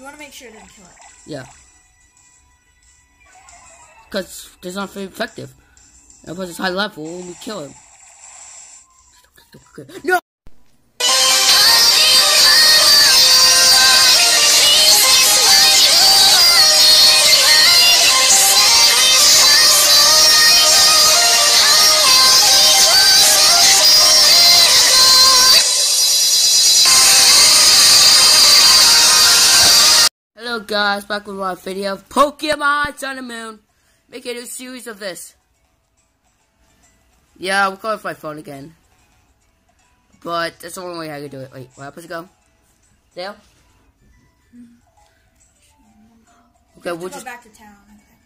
You want to make sure it doesn't kill it. Yeah. Because it's not very effective. And plus it's high level we kill him. No! Guys, back with my video of Pokemon Sun and Moon. Making a new series of this. Yeah, we'll call it my phone again. But that's the only way I can do it. Wait, where happens to go? Dale? Okay, we'll Go just back to town.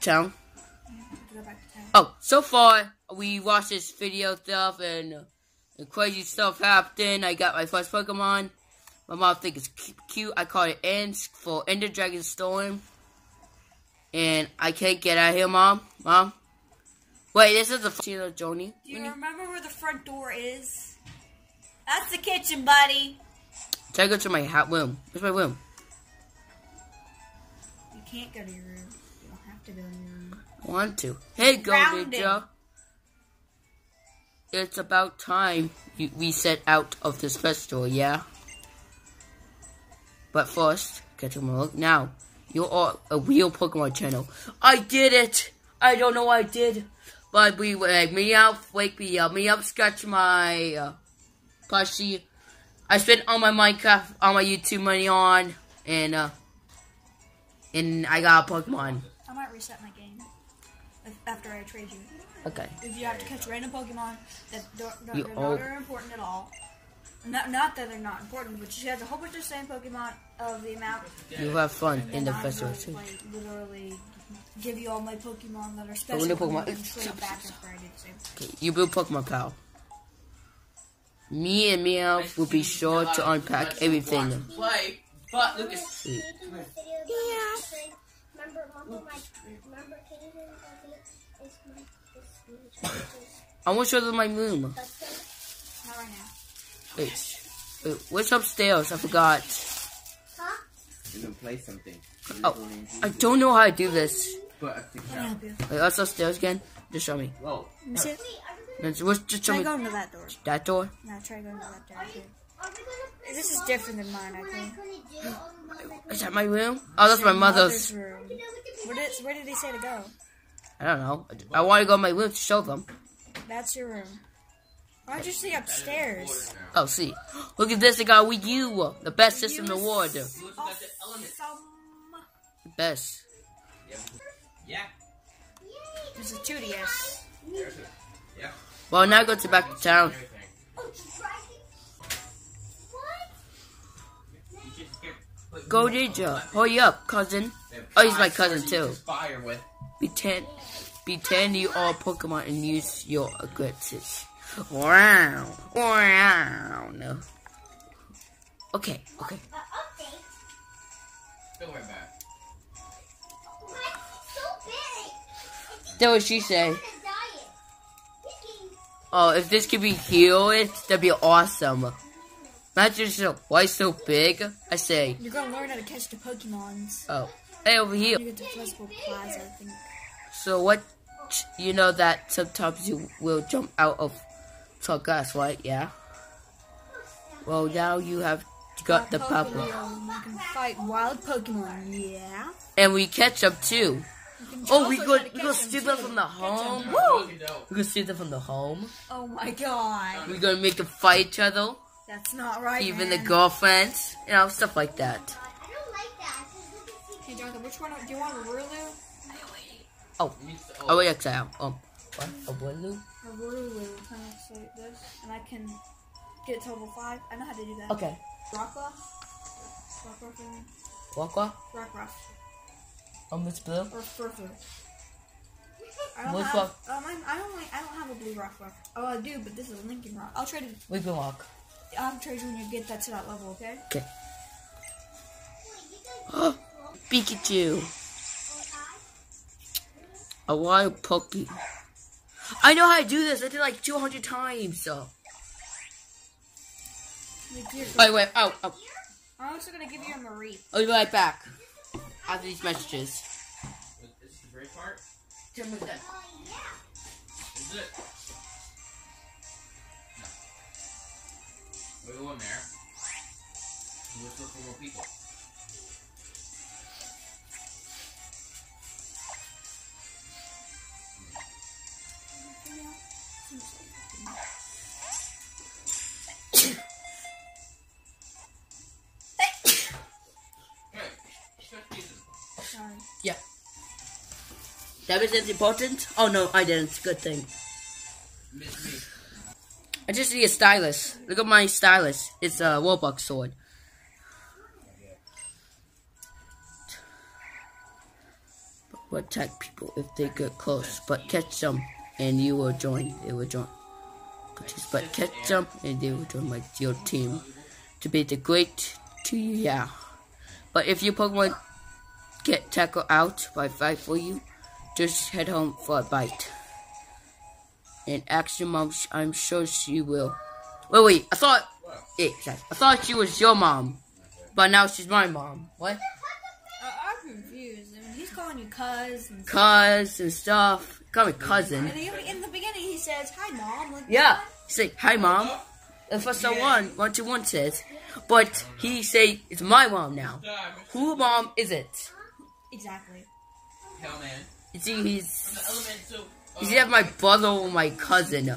Town. Go back to town. Oh, so far we watched this video stuff and, and crazy stuff happened. I got my first Pokemon. My mom thinks it's cute. I call it Ends for Ender Dragon Storm. And I can't get out of here, mom. Mom. Wait, this is the the Joni. Do you remember where the front door is? That's the kitchen, buddy. Try to go to my hat room. Where's my room? You can't go to your room. You don't have to go to your room. I want to. Hey, Go. Ninja. It's about time we set out of this festival, yeah? But first, get to my look now. You are a real Pokemon channel. I did it! I don't know what I did. But we wake me up, wake me up, me up, scratch my uh, plushie. I spent all my Minecraft, all my YouTube money on, and uh, and I got a Pokemon. I might reset my game after I trade you. Okay. If you have to catch random Pokemon that don't, don't, You they're not important at all. Not, not that they're not important, but she has a whole bunch of same Pokemon of the amount. You have fun in the festival too. like, literally give you all my Pokemon that are special. no Pokemon. and back do. Okay, you build Pokemon Pal. Me and Meowth will be sure to unpack everything. Play, but Lucas. Sweet. Remember, remember my, remember Katie my, is, is, I want to show them my room. Not right now. Wait, wait, uh, what's upstairs? I forgot. huh? You can play something. Oh, I don't know how to do this. But I think Let me help you. Wait, what's upstairs again? Just show me. Whoa. Let me it. No, Just, just show Try me going to that door. that door. No, try going to that door. too. Are we gonna This is different than mine, I think. gonna do all the ones that Is that my room? Oh, that's my Your mother's. room. Where did, where did he say to go? I don't know. I want to go in my room to show them. That's your room. Don't you stay upstairs? Oh, see. Look at this. I got Wii U. The best system in the world. The best. Yeah. This is 2DS. Yeah. Well, now go to back to town. Everything. You tried? You just get- put- Go Ninja. Hurry up, cousin. Oh, he's my cousin too. Fire with. Pretend, pretend you are Pokemon and use your aggressive. Wow, wow. No. Okay, okay. Uh. Don't worry about it. Why so big? That what she say. It's a diet. Picking. Oh, if this could be healed, that'd be awesome. Imagine so, why so big? I say, You're gonna learn how to catch the Pokemons. oh, hey over here. You get to Plaza, I think. So what? You know that sometimes you will jump out of tall grass, right? Yeah. Well, now you have got the purple, Pokemon. You can fight wild Pokemon. Yeah. and we catch them too. Oh, we also go we catch go steal them from the home. Woo! We can steal them from the home. Oh my god. We're gonna make them fight each other, That's not right. even the girlfriends, you know, stuff like that. I don't like that. Just look at Hey, Jonathan, which one do you want? A Rulu? Oh, oh wait, exile. Um, what? A blue? A Rulu. Kind of like this. And I can get to level 5. I know how to do that. Okay. I mean. Walk walk. Um, it's blue. Or Furfur. I don't Which have. rock? Um, I, I don't like. I don't have a blue rock rock. Oh, I do, but this is a Lincoln rock. I'll trade it. We can walk. I'll trade you when you get that to that level. Okay. Okay. Pikachu. A wild Poke. I know how to do this. I did like 200 times. So. Like, here. Wait, wait. Oh, oh. I'm also gonna give you a Mareep. I'll be right back. after these messages. This Is the great part? Tim was dead. Is it? No. We go in there. Let's look for more people. Was it important? Oh no, I didn't. Good thing. I just need a stylus. Look at my stylus. It's a Robux sword. Will attack people if they get close, but catch them and you will join. They will join. But catch them and they will join my your team to be the great to you. Yeah. But if your Pokemon get tackled out by fight for you, just head home for a bite. And ask your mom. I'm sure she will. Wait, wait. I thought. Wait, sorry. I thought she was your mom, but now she's my mom. What? Uh, I'm confused. I mean, he's calling you cuz. And, Cuz and stuff. Call me cousin. and he, in the beginning, he says, "Hi, mom." Like, Yeah. Say hi, mom. That's what someone one two one says. But he say it's my mom now. Who mom is it? Exactly. Hell man. You see, From he's the elemental. he's either my brother or my cousin.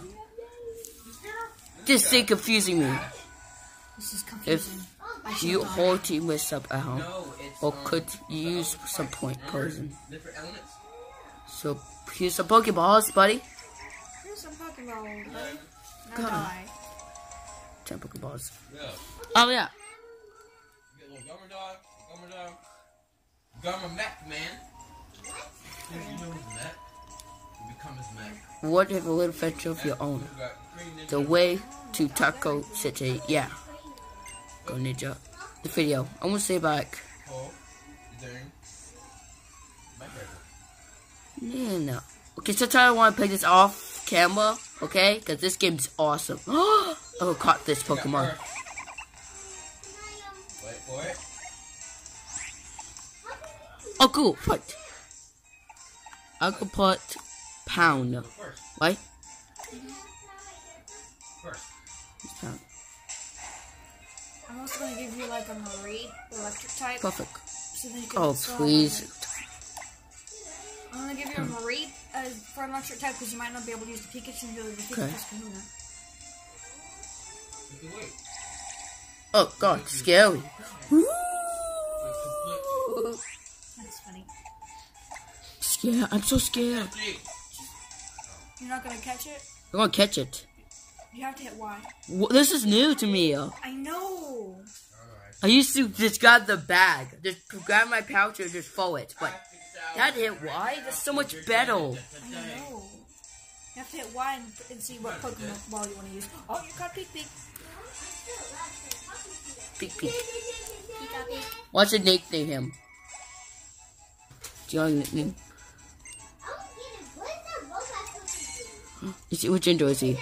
Just say confusing me. This is confusing. I should You die. whole team with up at home, or um, could use some point remember poison? Different elements. So here's some Pokeballs, buddy. Here's some Pokemon. buddy. Now God. die. Ten Pokeballs. Yeah. Oh yeah. You get a little Gummer Dog, Gummer Dog, Gummer Mech Man. What if a little adventure of your own? You got Green Ninja. The way to Taco City. Yeah. Go Ninja. The video. I want to say back. Cole, my favorite. Yeah, no. Okay, sometimes I want to play this off camera, okay? Because this game's awesome. oh, caught this Pokemon. Wait for it. Oh, cool. What? I could put pound. Go first. Right? First. Pound. I'm also gonna give you like a Mareep electric type. Perfect. So then you can Oh, please. it. I'm gonna give you a Mareep uh, for an electric type because you might not be able to use the Pikachu until the Pikachu's Okay. Kahuna. You can wait. Oh, God. Scary. Scared. I'm so scared. You're not gonna catch it. I'm to catch it. You have to hit Y. Wh- This is new to me. I know. I used to just grab the bag, just grab my pouch and just throw it. But that hit Y, that's so much better. I know. You have to hit Y and, and see what Pokemon ball you want to use. Oh, you got Peek Peek. Peek peek. What's the nickname him? Do you want a nickname? Is he, which gender is he?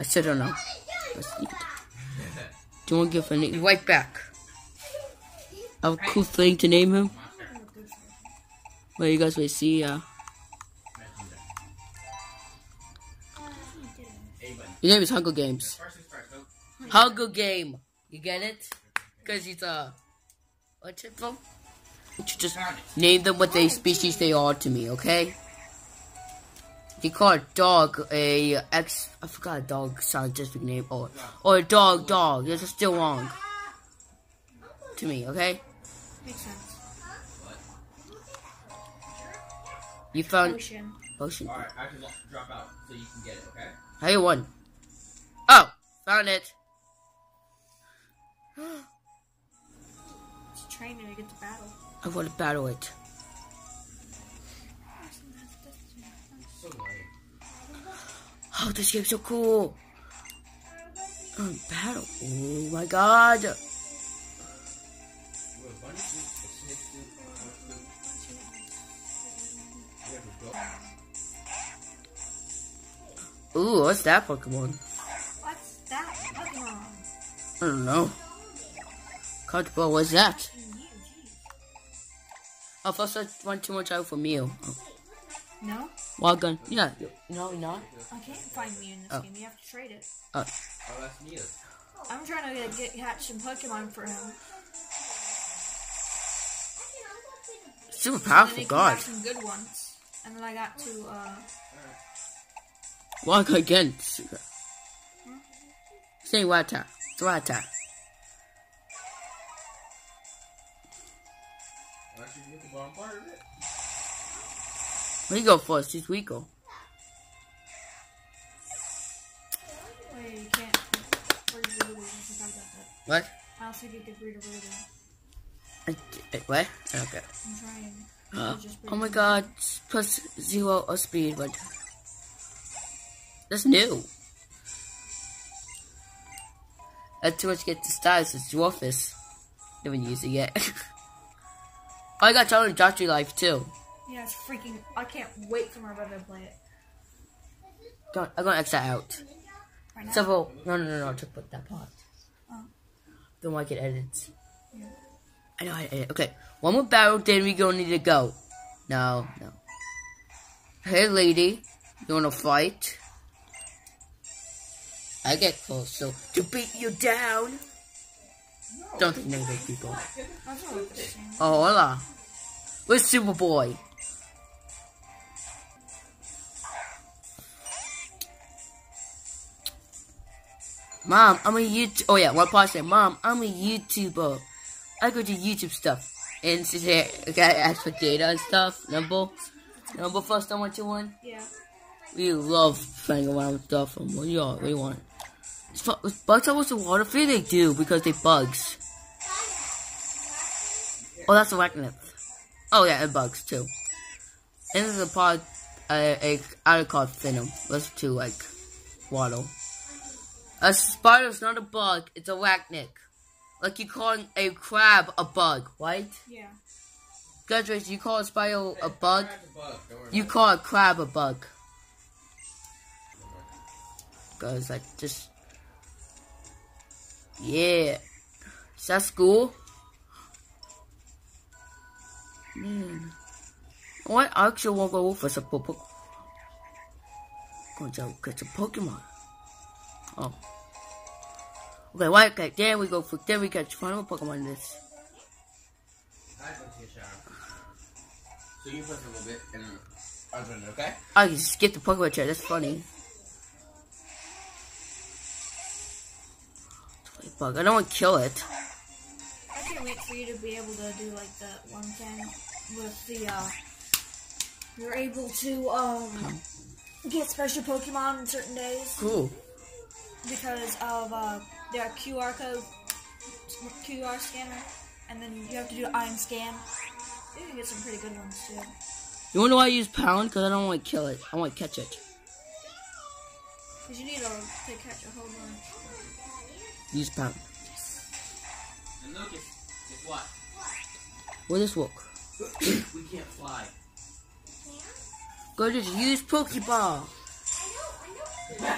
I still don't know. Do you want to give a nickname? Right back. I have a cool thing to name him. Well, you guys will see. Uh, your name is Hunger Games. Hunger Game. You get it? Because he's a. What's it from? You just name them what they species they are to me, okay? You call a dog a ex. I forgot a dog scientific name or or a dog dog. This is still wrong to me, okay? Makes sense. You found Ocean. ocean. Alright, I can drop out so you can get it, okay? How you won? Oh, found it. It's training to get to battle. I want to battle it. Oh, this game's so cool. Oh, battle. Oh my god. Wait, bunny suit, a snake suit, a horse suit. You have a dog. Ooh, what's that Pokemon? What's that? Pokemon. I don't know. Card ball, what's that? Oh, first I want too much out for Mew. Oh. No? Wild gun. Yeah. No, you're not. I can't find Mew in this Oh. game. You have to trade it. Uh, Oh, that's Mia. I'm trying to get, get hatch some Pokemon for him. super powerful he can guard. have some good ones. And then I got to, uh, Wild gun again. Say wild attack. It's wild attack. Should you get the part of it? Where you go first? He's Rico. wait, you can't. Breed a Rudu. I forgot about that. What? I don't think you could breed a Rudu. Uh, uh, What? Okay. I'm trying. Uh, just oh my god. Plus zero of speed, but. That's new. That's too much to get the status, It's Dwarfus. Never used it yet. I got Charlie Jotry Life too. Yeah, it's freaking. I can't wait for my brother to play it. Don't, I'm gonna X that out. Right now? Several. No, no, no, no. Just put that part. Oh. Don't want to get edits. Yeah. I know how to edit. Okay, one more battle, then we gonna need to go. No, no. Hey, lady, you wanna fight? I get close, so to beat you down. Don't think negative people. That's not what this thing. Oh, hola. Where's Superboy? Mom, I'm a YouTube. Oh yeah, one part said, Mom, I'm a YouTuber. I go to YouTube stuff and sit there. Okay, ask for data and stuff. Number, number first I went to one. Yeah. We love playing around with stuff. And what do you all we want? It's bugs almost a water free they do because they bugs. Oh, that's a arachnid. Oh yeah, it bugs too. And there's a pod, uh, a other called Venom. Let's do like waddle. A spider's not a bug; it's a arachnid. Like you call a crab a bug, right? Yeah. Guys, you call a spider a bug. Crack the bug. You call a crab a bug. it. Cause like just yeah. Is that school? Man. What I actually want to go for some Pokemon. Going to catch a Pokemon. Oh. Okay, why okay, then we go for then we catch final Pokemon in this. I go take a shower. So you for a little bit, I'll okay? I can skip the Pokemon chat, that's funny. Bug. I don't want to kill it. I can't wait for you to be able to do like the one thing with the uh you're able to um get special Pokemon on certain days Cool. because of uh the QR code QR scanner and then you have to do iron scan. You can get some pretty good ones too. You wanna why I use pound? Because I don't want to kill it. I want to catch it. Because you need to, to catch a whole bunch. Use pound. And Lucas, guess what? Will this work? we can't fly. Go just use Pokeball.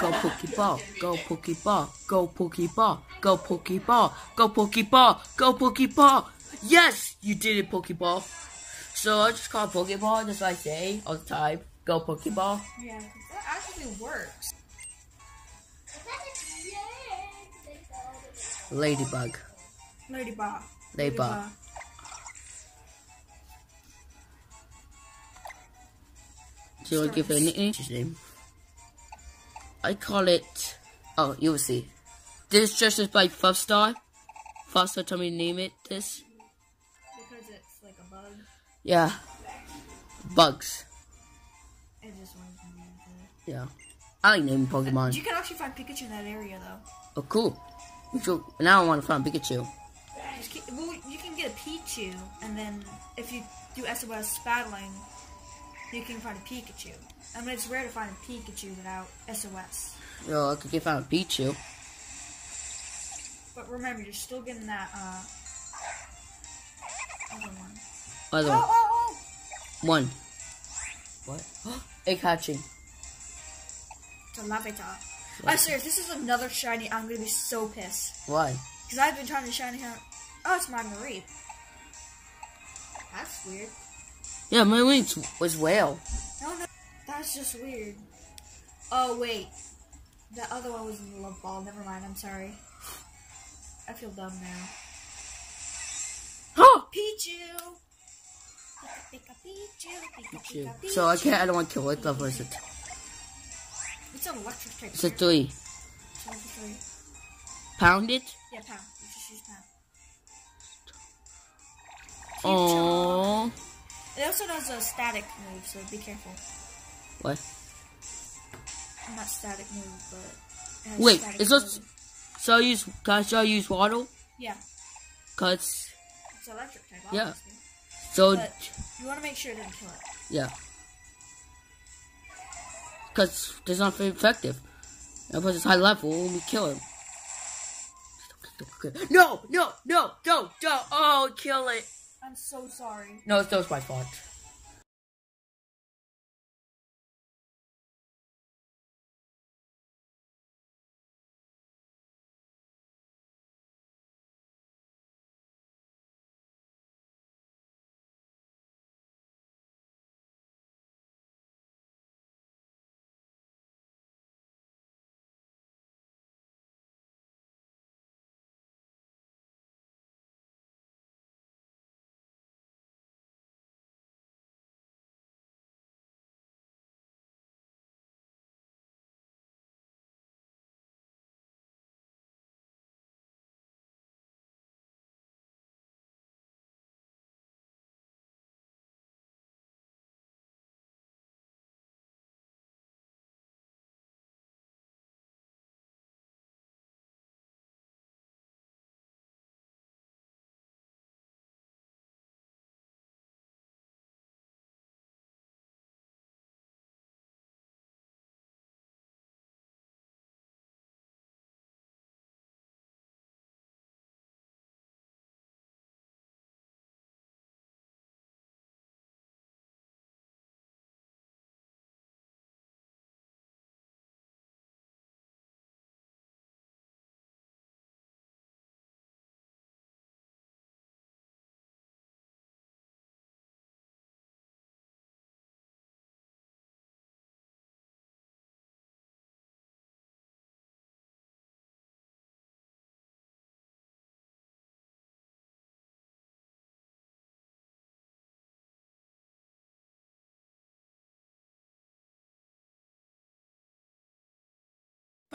Go Pokeball. Go Pokeball. Go Pokeball. Go Pokeball. Go Pokeball. Go Pokeball. Yes, you did it, Pokeball. So I just call Pokeball, just like I say all the time. Go Pokeball. Yeah, that actually works. Ladybug. Ladybug. Ladybug. So I give it a nickname. Name? I call it. Oh, you will see. This just is by Five Star. Five Star told me to name it this. Because it's like a bug. Yeah. Bugs. It just wants to be Yeah. I like naming Pokemon. You can actually find Pikachu in that area though. Oh, cool. So now I want to find Pikachu. Well, you can get a Pichu, and then if you do SOS battling, you can find a Pikachu. I mean, it's rare to find a Pikachu without SOS. Yo, I could get found a Pichu. But remember, you're still getting that, uh, other one. Other Oh, oh, oh! one. What? Hatching. It's a Lavita. I'm serious, this is another shiny, I'm gonna be so pissed. Why? Because I've been trying to shiny hunt. Oh, it's my Mareep. That's weird. Yeah, my wings was whale. No, no, that's just weird. Oh wait, that other one was in the love ball. Never mind. I'm sorry. I feel dumb now. Oh! Pichu. Pika, pika, Pichu. Pika, pika, Pichu. So I can't. I don't want to kill it. Level is it? It's an electric type. It's a three. It's level three. Pound it. Yeah, pound. You just use pound. Oh. It also does a static move, so be careful. What? Not static move, but. it Wait, is this? So I use. Can I shall I use waddle? Yeah, Cause it's electric type. Yeah. So But you want to make sure it doesn't kill it. yeah. Cause it's not very effective. And plus it's high level, we kill him. No, no, no, don't, don't. Oh, kill it. I'm so sorry. No, it's was my fault.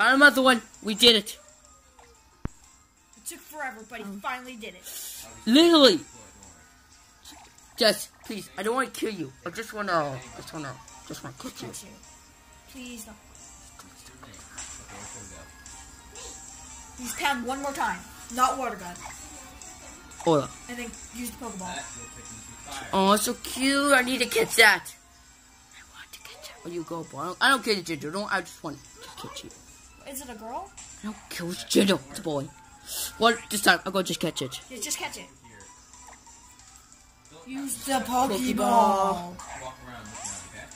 Found another one. We did it. It took forever, but he um. finally did it. Literally. Just, please, I don't want to kill you. I just want to, just want to, just want to cook you. Please don't. Use pound one more time. Not water gun. Hold up. And then use the Pokeball. Oh, so cute. I need to catch that. I want to catch that. Where you go, boy? I don't, I don't care ginger. Don't. I just want to catch you. Is it a girl? I don't kill the ginger. It's a boy. What? This time, I'll go just catch it. Yeah, just catch it. Use the Pokeball. Pokeball. Walk around looking at it,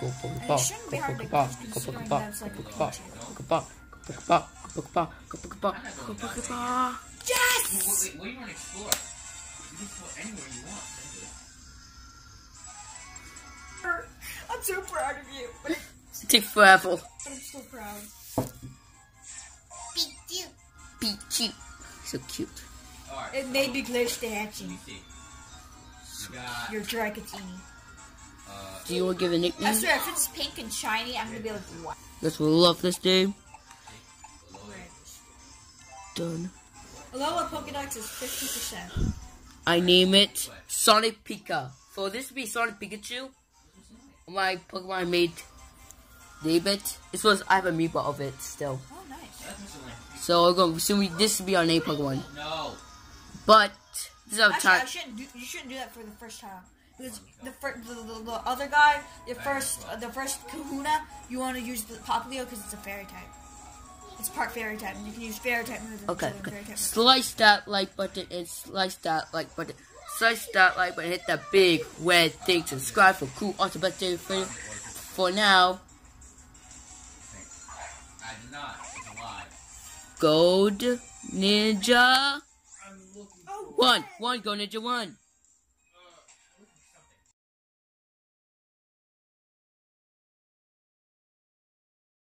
okay? Go And it Pokeball. Go hard to Pokeball. Go considering Pokeball. that's Go like a Pokeball. Go Pokeball. Go Pokeball. Go Pokeball. Go Pokeball. Go Pokeball. Yes! wait, wait, what do you want to explore? You can explore anywhere you want. I'm so proud of you. But It takes forever. I'm so proud. Pichu. So cute. Alright, It made me glitch the let hatching. me see. You got, Your Drakatini. uh, Do you want to give a nickname? swear, if it's pink and shiny, I'm gonna be like, what? Guess we'll love this game. Red. Done. Alola Pokedex is 50%. I name it Sonic Pika. So this would be Sonic Pikachu. My Pokemon I made name it. This was I have a Meepa of it still. Oh, nice. that's Mr. So we're going so we this would be our name Pokemon. No. But this is our Actually, I shouldn't do, you shouldn't do that for the first time. Because the, fir- the, the, the other guy, the first uh, the first Kahuna, you want to use the Popplio because it's a fairy type. It's part fairy type, and you can use fairy type moves Okay, okay. fairy type. Slice that like button and slice that like button. Slice that like button. Hit that big red thing. Subscribe for cool awesome birthday for for now. Gold Ninja. One. One. Go Ninja one.